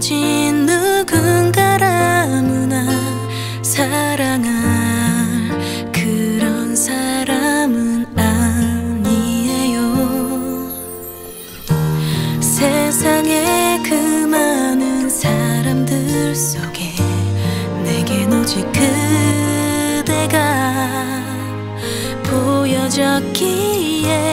가진 누군가라무나 사랑할 그런 사람은 아니에요. 세상에 그 많은 사람들 속에 내겐 오직 그대가 보여졌기에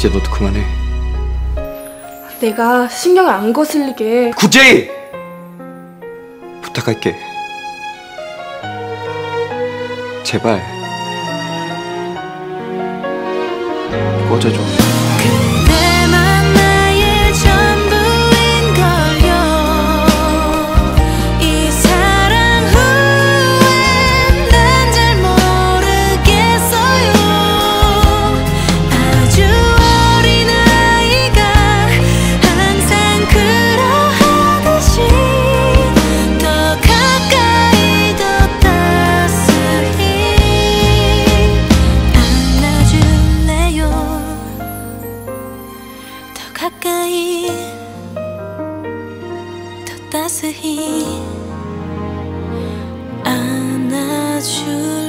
이제 너도 그만해. 내가 신경을 안 거슬리게 구제이! 부탁할게. 제발 꺼져줘. 안아주